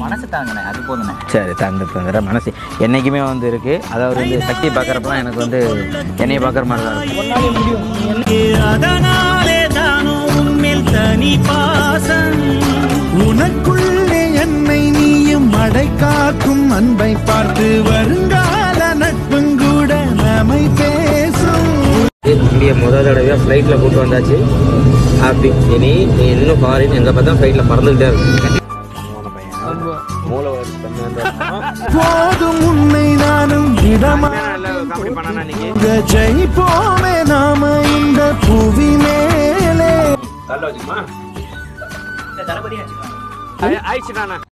மனசு தாங்கண்ணே அது போதுண்ணே சரி தந்து தந்துற மனசு. என்னைக்குமே வந்து இருக்கு. அதாவது வந்து சக்தி பார்க்குறப்பலாம் எனக்கு வந்து என்னைய பார்க்குற மாதிரி தான் இருக்கும் அதனாலே தானோ உன்மேல் தனி பாசம். உனக்குள்ளே என்னை நீயும் அடை காக்கும் அன்பை பார்த்து வருங்கால நட்பும் கூட நம்மை பேசும். இந்திய முதல் தடவையாக ஃப்ளைட்டில் கூட்டு வந்தாச்சு. ஹாப்பி இனி நீ இன்னும் ஃபாரின் எங்கே பார்த்தா ஃப்ளைட்டில் பறந்துக்கிட்டே இருக்கும் போதும் உன்னை நானும் விடமா காமெடி பண்ணா இன்னைக்கு. ஜெயிப்போமே நாம இந்த புவி மேலே. தளபதி